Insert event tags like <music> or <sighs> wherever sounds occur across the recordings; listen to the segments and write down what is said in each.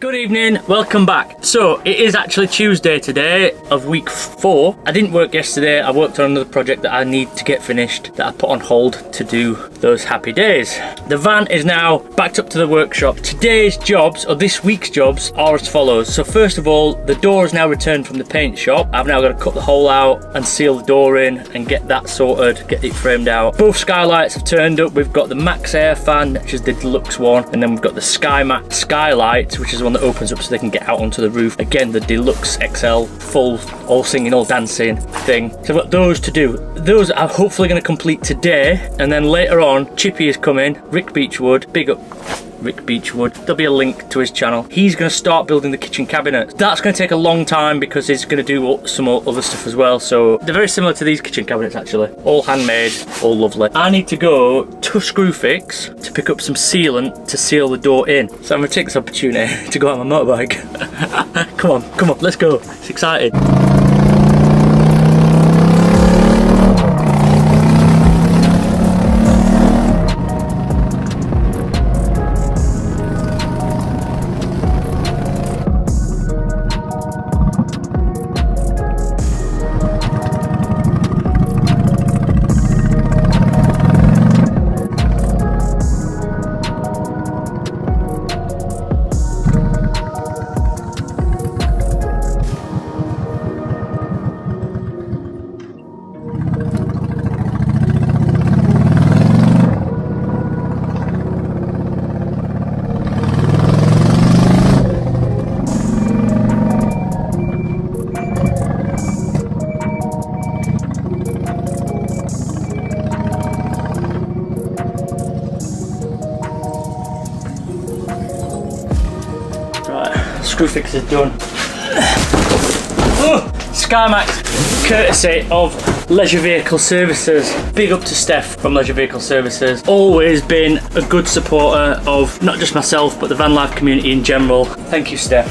Good evening, welcome back. So, it is actually Tuesday today of week four. I didn't work yesterday, I worked on another project that I need to get finished that I put on hold to do those happy days. The van is now backed up to the workshop. Today's jobs, or this week's jobs, are as follows. So first of all, the door is now returned from the paint shop. I've now got to cut the hole out and seal the door in and get that sorted, get it framed out. Both skylights have turned up. We've got the Max Air fan, which is the deluxe one, and then we've got the Sky Max Skylight, which is the one that opens up so they can get out onto the roof. Again, the Deluxe XL, full, all singing, all dancing thing. So I've got those to do. Those are hopefully going to complete today, and then later on, Chippy is coming, Rick Beechwood, big up Rick Beechwood. There'll be a link to his channel. He's going to start building the kitchen cabinet. That's going to take a long time because he's going to do some other stuff as well. So they're very similar to these kitchen cabinets actually. All handmade, all lovely. I need to go to Screwfix to pick up some sealant to seal the door in. So I'm going to take this opportunity <laughs> to go on my motorbike. <laughs> come on, come on, let's go. It's exciting. Screwfix is done. Oh, Skymax, courtesy of Leisure Vehicle Services. Big up to Steph from Leisure Vehicle Services. Always been a good supporter of not just myself, but the van life community in general. Thank you, Steph.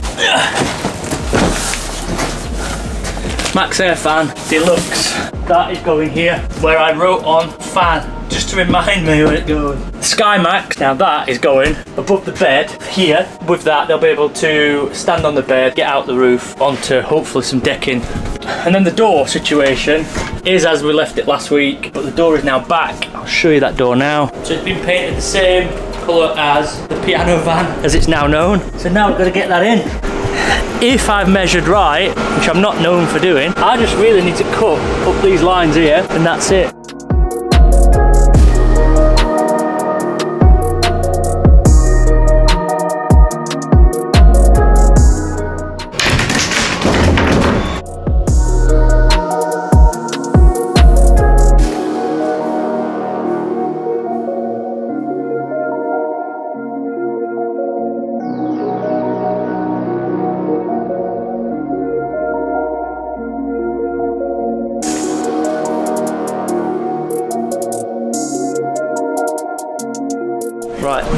Max Air Fan Deluxe. That is going here, where I wrote on fan just to remind me where it goes. SkyMax, now that is going above the bed here. With that, they'll be able to stand on the bed, get out the roof onto hopefully some decking. And then the door situation is as we left it last week, but the door is now back. I'll show you that door now. So it's been painted the same colour as the piano van, as it's now known. So now we've got to get that in. If I've measured right, which I'm not known for doing, I just really need to cut up these lines here and that's it.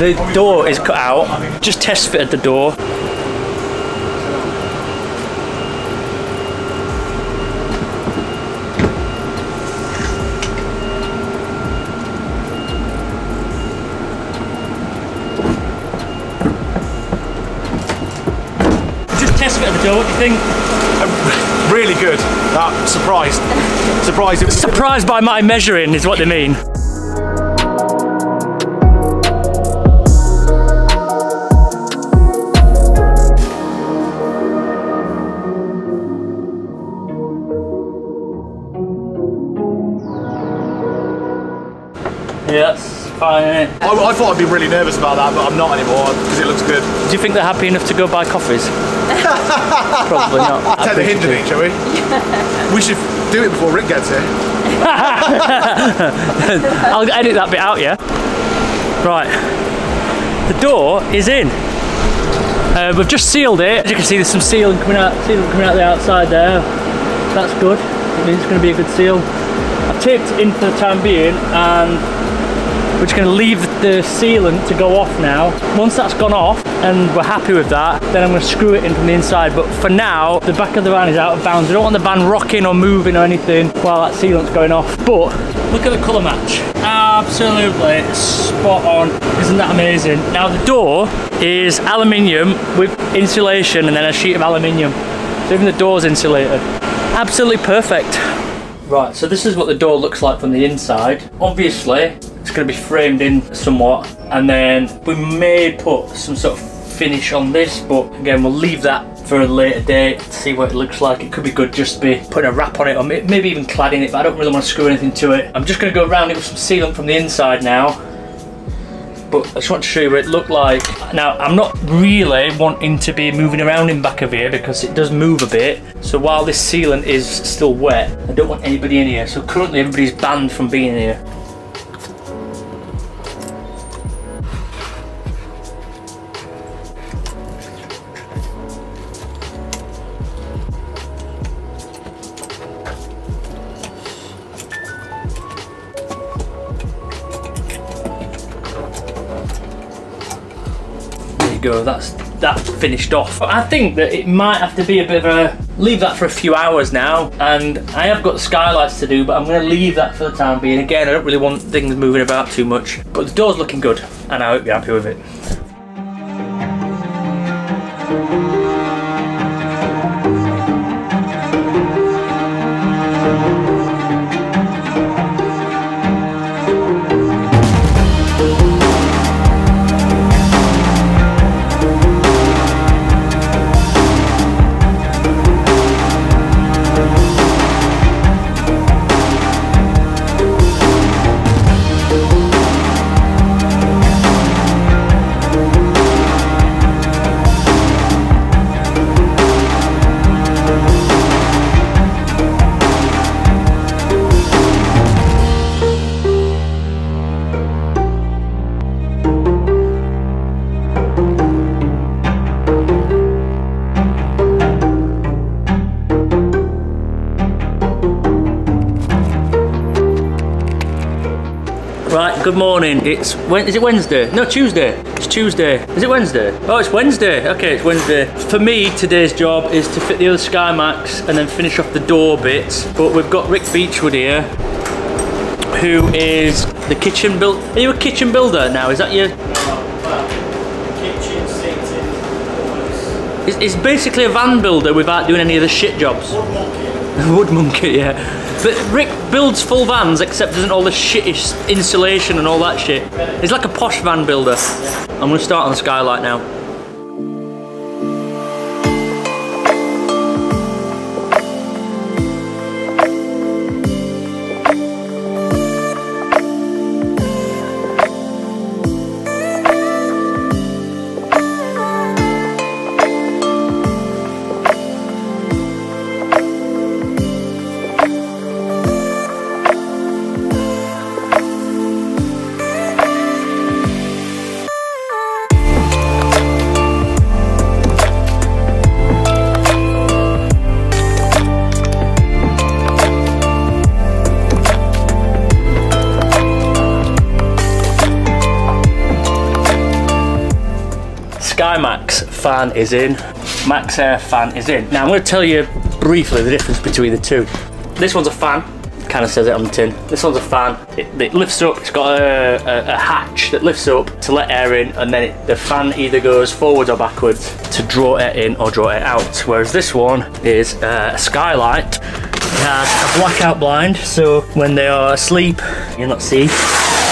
The door is cut out. Just test fitted the door. Just test fitted the door, what do you think? Uh, really good. Uh, surprised. Surprised. Surprised by my measuring is what they mean. Yeah, that's fine, I, I, thought I'd be really nervous about that, but I'm not anymore because it looks good. Do you think they're happy enough to go buy coffees? <laughs> Probably not. Take the hint of it, shall we? <laughs> we should do it before Rick gets here. <laughs> I'll edit that bit out, yeah? Right. The door is in. Uh, we've just sealed it. As you can see, there's some sealing coming out, sealing coming out the outside there. That's good. It means it's going to be a good seal. I've taped in for the time being and We're just going to leave the sealant to go off now. Once that's gone off and we're happy with that, then I'm going to screw it in from the inside. But for now, the back of the van is out of bounds. I don't want the van rocking or moving or anything while that sealant's going off. But look at the colour match. Absolutely spot on. Isn't that amazing? Now the door is aluminium with insulation and then a sheet of aluminium. So even the door's insulated. Absolutely perfect. Right, so this is what the door looks like from the inside. Obviously, it's going to be framed in somewhat, and then we may put some sort of finish on this, but again, we'll leave that for a later date to see what it looks like. It could be good just to be putting a wrap on it, or maybe even cladding it, but I don't really want to screw anything to it. I'm just going to go around it with some sealant from the inside now, but I just want to show you what it looked like. Now, I'm not really wanting to be moving around in back of here because it does move a bit. So while this sealant is still wet, I don't want anybody in here. So currently everybody's banned from being here. That's that finished off. I think that it might have to be a bit of a leave that for a few hours now and I have got skylights to do but I'm going to leave that for the time being. Again I don't really want things moving about too much but the door's looking good and I hope you're happy with it. Good morning. It's when is it Wednesday? No, Tuesday. It's Tuesday. Is it Wednesday? Oh, it's Wednesday. Okay, it's Wednesday. For me, today's job is to fit the other SkyMax and then finish off the door bits. But we've got Rick Beechwood here, who is the kitchen build. Are you a kitchen builder now? Is that your? kitchen seating, It's, it's basically a van builder without doing any of the shit jobs. wood monkey. <laughs> Wood monkey, yeah. But Rick builds full vans except doesn't all the shittish insulation and all that shit. He's like a posh van builder. I'm gonna start on the skylight now. SkyMax fan is in, Max Air fan is in. Now I'm going to tell you briefly the difference between the two. This one's a fan, kind of says it on the tin. This one's a fan, it, it lifts up, it's got a, a, a, hatch that lifts up to let air in and then it, the fan either goes forwards or backwards to draw air in or draw air out. Whereas this one is uh, a skylight, it has a blackout blind so when they are asleep you'll not see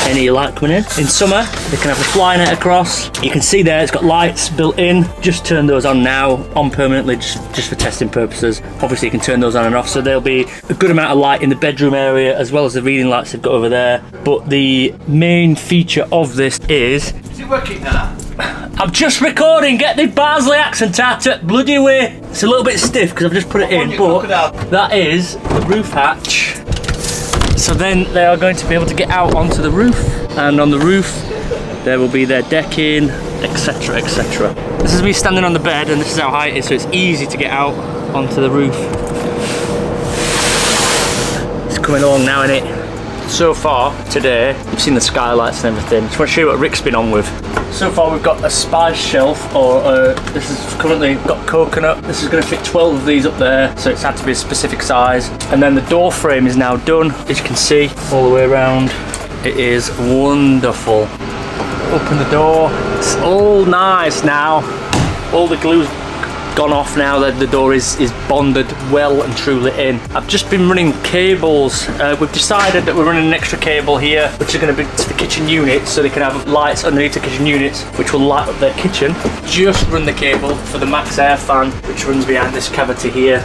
any light coming in. In summer, they can have the fly net across. You can see there, it's got lights built in. Just turn those on now, on permanently, just, just for testing purposes. Obviously, you can turn those on and off, so there'll be a good amount of light in the bedroom area, as well as the reading lights they've got over there. But the main feature of this is... Is it working now? <coughs> I'm just recording, get the Barnsley accent out of bloody way. It's a little bit stiff because I've just put it in, but that is the roof hatch so then they are going to be able to get out onto the roof and on the roof there will be their decking, etc, etc. This is me standing on the bed and this is how high it is so it's easy to get out onto the roof. It's coming along now, isn't it? so far today, you've seen the skylights and everything. Just want to show you what Rick's been on with. So far we've got a spice shelf, or uh, this is currently got coconut. This is going to fit 12 of these up there, so it's had to be a specific size. And then the door frame is now done, as you can see, all the way around. It is wonderful. Open the door, it's all nice now. All the glue's gone off now that the door is, is bonded well and truly in. I've just been running cables. Uh, we've decided that we're running an extra cable here, which is going to be to the kitchen unit, so they can have lights underneath the kitchen units, which will light up their kitchen. Just run the cable for the max air fan, which runs behind this cavity here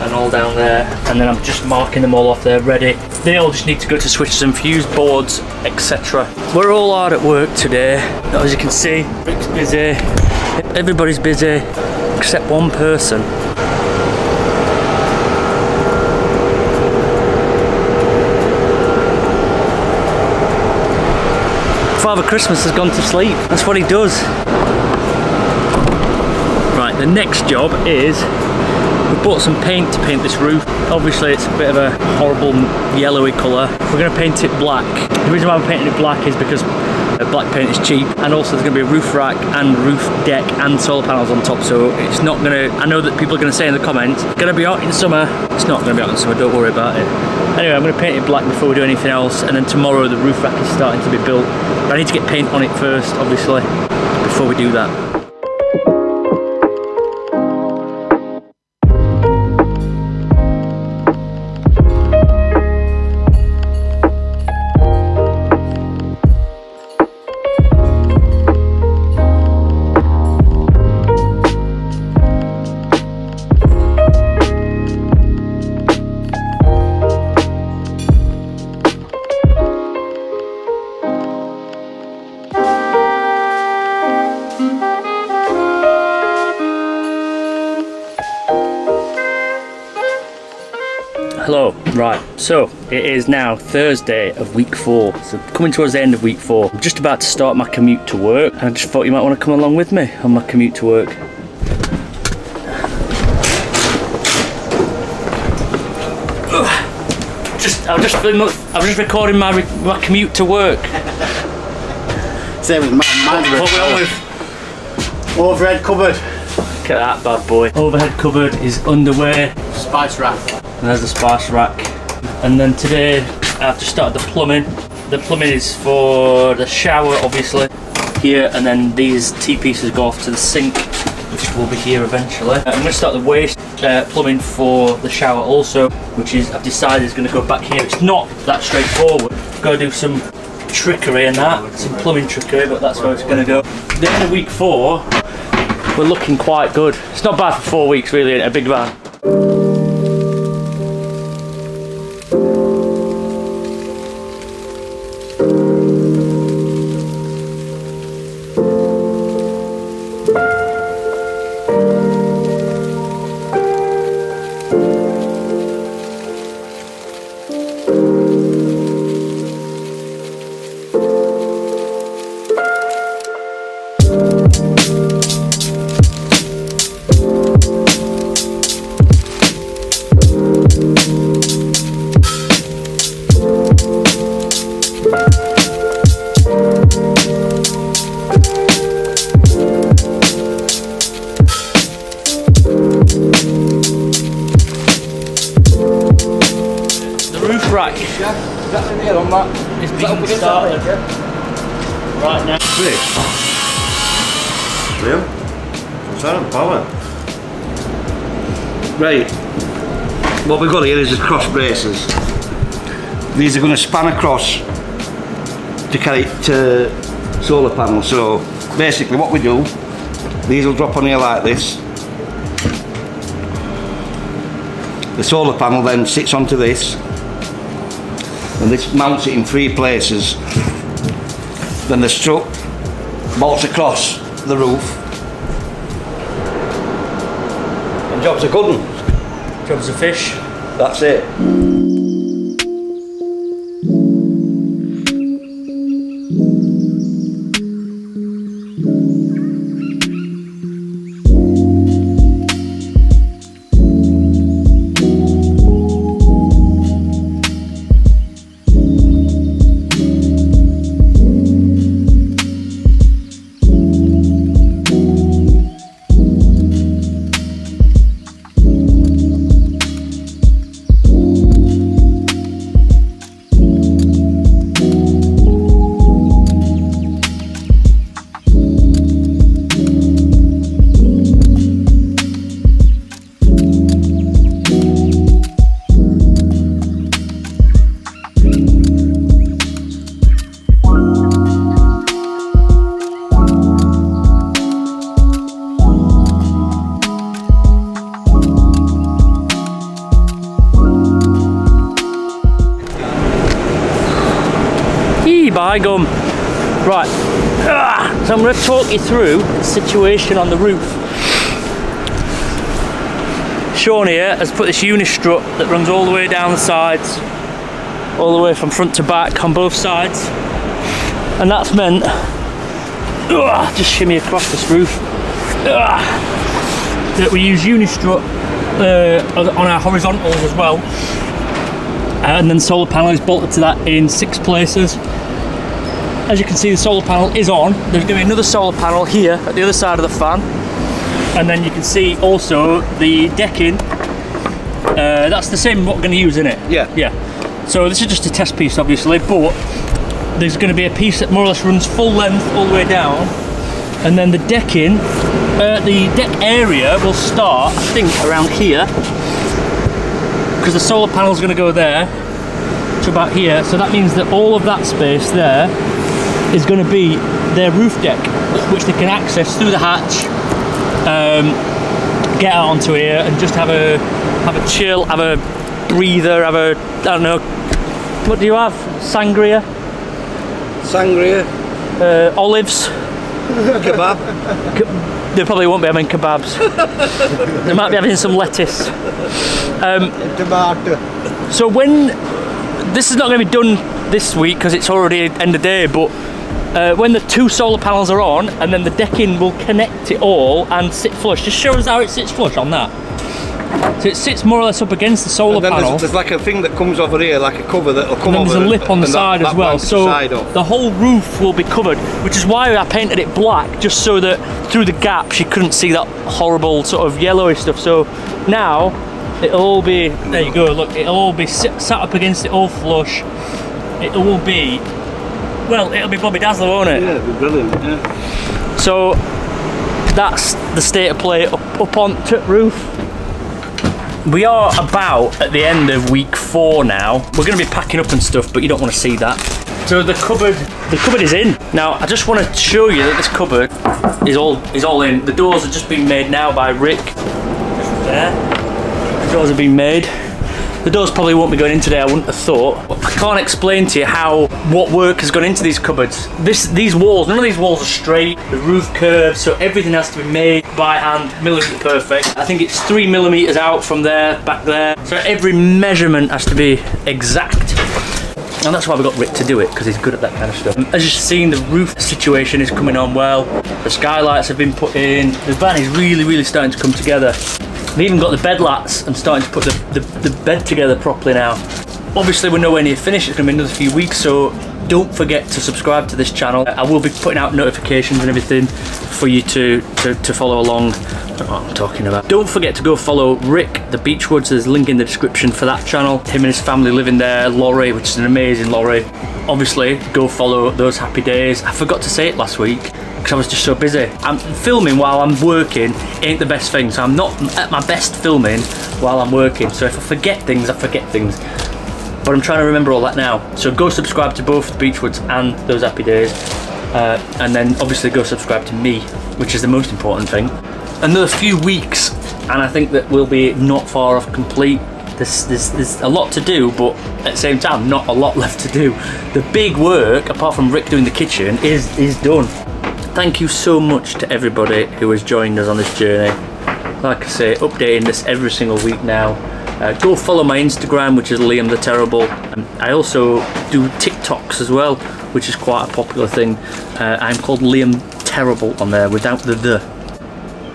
and all down there and then I'm just marking them all off there ready they all just need to go to switches and fuse boards etc we're all hard at work today as you can see Rick's busy everybody's busy except one person Father Christmas has gone to sleep that's what he does right the next job is we bought some paint to paint this roof. Obviously it's a bit of a horrible yellowy colour. We're going to paint it black. The reason why we're painting it black is because black paint is cheap and also there's going to be a roof rack and roof deck and solar panels on top so it's not going to, I know that people are going to say in the comments, it's going to be hot in summer. It's not going to be hot in summer, don't worry about it. Anyway, I'm going to paint it black before we do anything else and then tomorrow the roof rack is starting to be built. But I need to get paint on it first, obviously, before we do that. So it is now Thursday of week four, so coming towards the end of week four. I'm just about to start my commute to work, and I just thought you might want to come along with me on my commute to work. <sighs> Just, I'm just, I was just recording my, my commute to work. Same with mine. Mine's What we on with? Overhead cupboard. Look at that bad boy. Overhead cupboard is underway. Spice rack. And there's the spice rack. And then today I've just started the plumbing. The plumbing is for the shower obviously here and then these T-pieces go off to the sink which will be here eventually. I'm going to start the waste uh, plumbing for the shower also which is I've decided is going to go back here. It's not that straightforward. I've got to do some trickery and that, some plumbing trickery but that's where it's going to go. The end of week four we're looking quite good. It's not bad for four weeks really, a big van. Power? Right. What we've got here is the cross braces. These are going to span across to carry to solar panel. So basically what we do, these will drop on here like this. The solar panel then sits onto this and this mounts it in three places. Then the strut bolts across the roof. Job's a good one. Jobs of fish. That's it. Right, Ah, so I'm going to talk you through the situation on the roof. Sean here has put this unistrut that runs all the way down the sides, all the way from front to back on both sides, and that's meant Ugh, just shimmy across this roof. Ugh, that we use unistrut uh, on our horizontals as well, and then solar panel is bolted to that in six places as you can see the solar panel is on. There's going to be another solar panel here at the other side of the fan. And then you can see also the decking. Uh, that's the same what we're going to use in it Yeah. yeah. So this is just a test piece obviously but there's going to be a piece that more or less runs full length all the way down. And then the decking uh, the deck area will start I think around here. Because the solar panel is going to go there to about here. So that means that all of that space there is going to be their roof deck which they can access through the hatch um, get out onto here and just have a have a chill have a breather have a I don't know what do you have? Sangria? Sangria, uh, olives? Kebab. they probably won't be having kebabs. They might be having some lettuce. Um, Tomato. So when this is not going to be done this week because it's already end of day, but uh, when the two solar panels are on and then the decking will connect it all and sit flush. Just show us how it sits flush on that. So it sits more or less up against the solar panel. there's, there's like a thing that comes over here, like a cover that'll come and then over. there's a lip on the that- side that as well, the so off. the whole roof will be covered, which is why I painted it black, just so that through the gaps you couldn't see that horrible sort of yellowy stuff. So now it'll all be there. You go. Look, it'll all be sit, sat up against it, all flush. It will be well, it'll be Bobby Dazzler, won't it? Yeah, it'd be brilliant. Yeah. So that's the state of play up, up on t- roof. We are about at the end of week four now. We're going to be packing up and stuff, but you don't want to see that. So the cupboard, the cupboard is in. Now I just want to show you that this cupboard is all is all in. The doors have just been made now by Rick. Just there. The doors have been made. The doors probably won't be going in today, I wouldn't have thought. I can't explain to you how, what work has gone into these cupboards. This, These walls, none of these walls are straight, the roof curves, so everything has to be made by hand, millimetre perfect. I think it's three millimetres out from there, back there. So every measurement has to be exact. And that's why we got Rick to do it, because he's good at that kind of stuff. As you've seen, the roof situation is coming on well. The skylights have been put in. The van is really, really starting to come together. They've even got the bed lats and starting to put the, the, the bed together properly now. Obviously, we're nowhere near finished. It's to be another few weeks, so don't forget to subscribe to this channel. I will be putting out notifications and everything for you to, to, to follow along. What I'm talking about. Don't forget to go follow Rick, the Beechwoods. There's a link in the description for that channel. Him and his family live in there. Lorry, which is an amazing lorry. Obviously, go follow those happy days. I forgot to say it last week because I was just so busy. I'm filming while I'm working ain't the best thing, so I'm not at my best filming while I'm working. So if I forget things, I forget things. But I'm trying to remember all that now. So go subscribe to both the Beechwoods and those happy days. Uh, and then obviously go subscribe to me, which is the most important thing. Another few weeks, and I think that we'll be not far off complete. There's, there's, there's a lot to do, but at the same time, not a lot <laughs> left to do. The big work, apart from Rick doing the kitchen, is, is done. Thank you so much to everybody who has joined us on this journey. Like I say, updating this every single week now. Uh, go follow my Instagram, which is Liam the Terrible. Um, I also do TikToks as well, which is quite a popular thing. Uh, I'm called Liam Terrible on there without the the.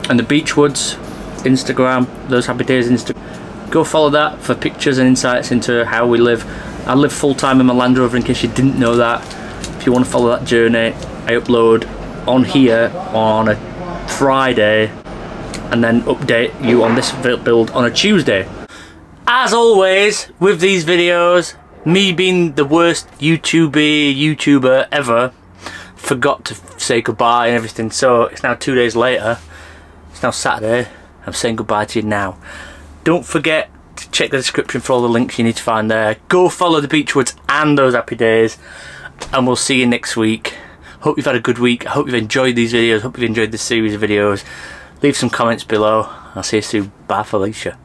And the Beechwoods Instagram, those happy days Instagram. Go follow that for pictures and insights into how we live. I live full time in my Land Rover in case you didn't know that. If you want to follow that journey, I upload on here on a Friday and then update you on this build on a Tuesday. As always, with these videos, me being the worst YouTube YouTuber ever, forgot to say goodbye and everything. So it's now two days later. It's now Saturday. I'm saying goodbye to you now. Don't forget to check the description for all the links you need to find there. Go follow the Beechwoods and those happy days. And we'll see you next week. Hope you've had a good week. I hope you've enjoyed these videos. Hope you've enjoyed this series of videos. Leave some comments below. I'll see you soon. Bye Felicia.